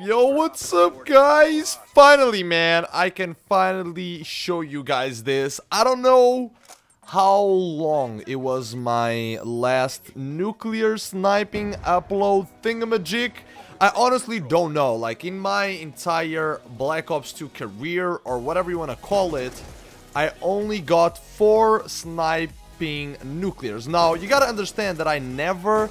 Yo, what's up guys? Finally, man, I can finally show you guys this. I don't know how long it was my last nuclear sniping upload thingamajig. I honestly don't know. Like, in my entire Black Ops 2 career, or whatever you want to call it, I only got four sniping nuclears. Now, you gotta understand that I never,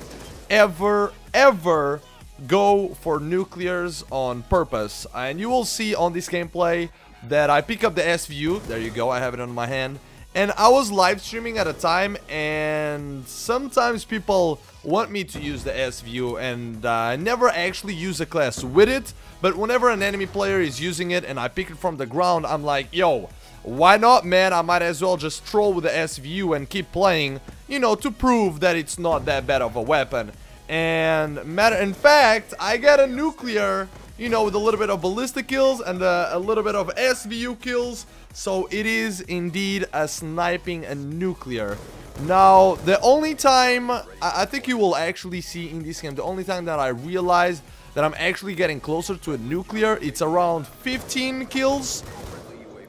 ever, ever go for nuclears on purpose. And you will see on this gameplay that I pick up the SVU. There you go, I have it on my hand. And I was live streaming at a time and sometimes people want me to use the SVU and uh, I never actually use a class with it. But whenever an enemy player is using it and I pick it from the ground, I'm like, yo, why not, man? I might as well just troll with the SVU and keep playing, you know, to prove that it's not that bad of a weapon. And matter in fact, I got a nuclear, you know, with a little bit of Ballista kills and a, a little bit of SVU kills. So it is indeed a sniping a nuclear. Now, the only time I, I think you will actually see in this game, the only time that I realized that I'm actually getting closer to a nuclear, it's around 15 kills.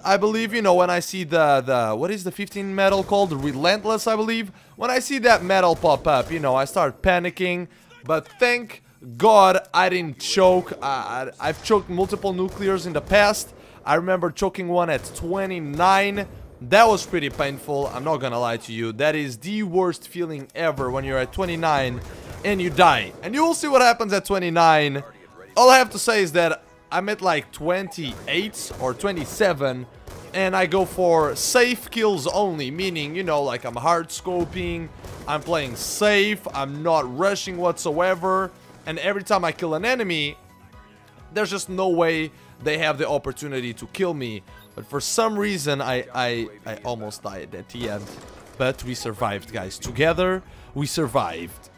I believe, you know, when I see the, the, what is the 15 medal called? Relentless, I believe. When I see that medal pop up, you know, I start panicking. But thank God I didn't choke. I, I, I've choked multiple nuclears in the past. I remember choking one at 29. That was pretty painful, I'm not gonna lie to you. That is the worst feeling ever when you're at 29 and you die. And you will see what happens at 29. All I have to say is that I'm at like 28 or 27 and I go for safe kills only, meaning, you know, like I'm hard scoping, I'm playing safe, I'm not rushing whatsoever, and every time I kill an enemy, there's just no way they have the opportunity to kill me. But for some reason, I, I, I almost died at the end. But we survived, guys. Together, we survived.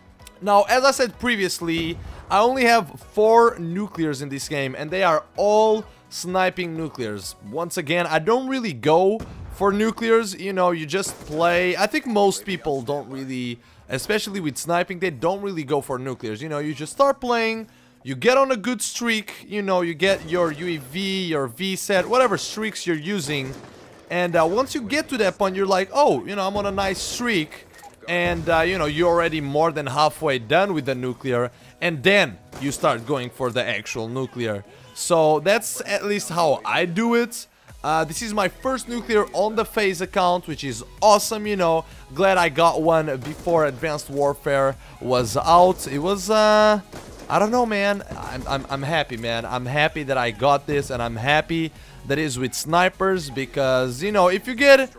Now, as I said previously, I only have four nuclears in this game, and they are all sniping nuclears. Once again, I don't really go for nuclears, you know, you just play. I think most people don't really, especially with sniping, they don't really go for nuclears. You know, you just start playing, you get on a good streak, you know, you get your UAV, your VSAT, whatever streaks you're using. And uh, once you get to that point, you're like, oh, you know, I'm on a nice streak. And, uh, you know, you're already more than halfway done with the nuclear. And then you start going for the actual nuclear. So that's at least how I do it. Uh, this is my first nuclear on the FaZe account, which is awesome, you know. Glad I got one before Advanced Warfare was out. It was, uh, I don't know, man. I'm, I'm, I'm happy, man. I'm happy that I got this, and I'm happy that is with snipers, because, you know, if you get,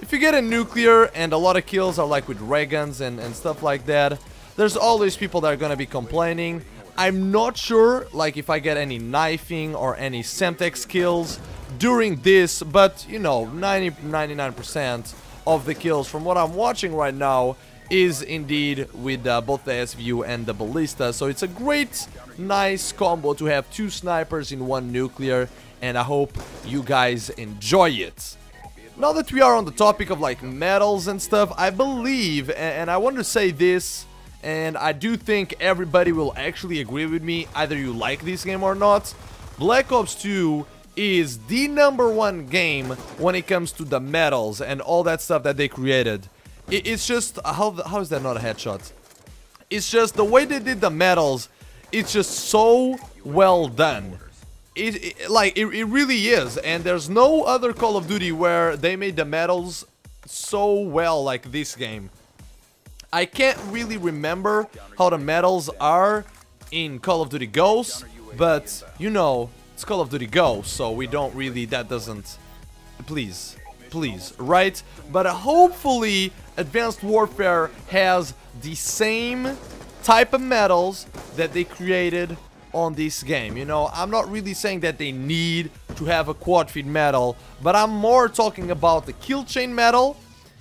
if you get a nuclear and a lot of kills are like with ray guns and, and stuff like that, there's always people that are gonna be complaining. I'm not sure, like, if I get any knifing or any Semtex kills during this, but, you know, 90, 99% of the kills from what I'm watching right now is indeed with uh, both the SVU and the Ballista. So it's a great, nice combo to have two snipers in one nuclear, and I hope you guys enjoy it. Now that we are on the topic of like medals and stuff, I believe, and I want to say this, and I do think everybody will actually agree with me, either you like this game or not. Black Ops 2 is the number one game when it comes to the medals and all that stuff that they created. It's just, how, how is that not a headshot? It's just the way they did the medals, it's just so well done. It, it, like it, it really is and there's no other Call of Duty where they made the medals so well like this game I can't really remember how the medals are in Call of Duty Ghosts, but you know, it's Call of Duty Ghosts, so we don't really, that doesn't, please, please, right? But hopefully Advanced Warfare has the same type of medals that they created on this game. You know, I'm not really saying that they need to have a quad feed medal, but I'm more talking about the kill chain medal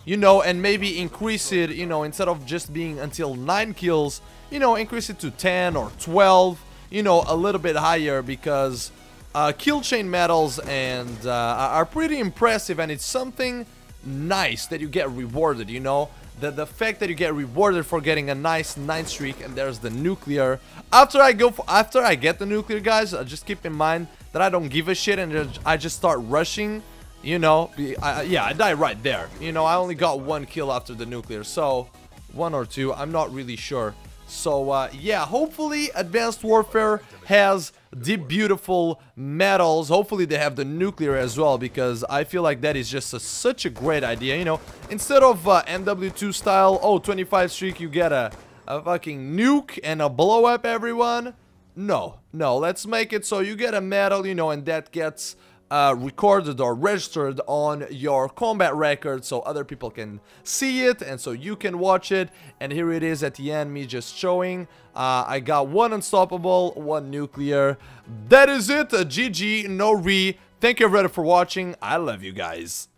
you know, and maybe increase it, you know, instead of just being until 9 kills, you know, increase it to 10 or 12, you know, a little bit higher because uh, kill chain medals and uh, are pretty impressive and it's something nice that you get rewarded, you know. The, the fact that you get rewarded for getting a nice 9 streak and there's the nuclear. After I go for, after I get the nuclear guys, uh, just keep in mind that I don't give a shit and I just start rushing. You know, I, yeah, I die right there. You know, I only got one kill after the nuclear, so one or two, I'm not really sure. So, uh, yeah, hopefully Advanced Warfare has the beautiful medals. Hopefully they have the nuclear as well because I feel like that is just a, such a great idea. You know, instead of uh, MW2 style, oh, 25 streak, you get a, a fucking nuke and a blow up everyone. No, no, let's make it so you get a medal, you know, and that gets uh, recorded or registered on your combat record so other people can see it and so you can watch it. And here it is at the end me just showing. Uh, I got one unstoppable one nuclear. That is it. Uh, GG no re thank you everybody for watching. I love you guys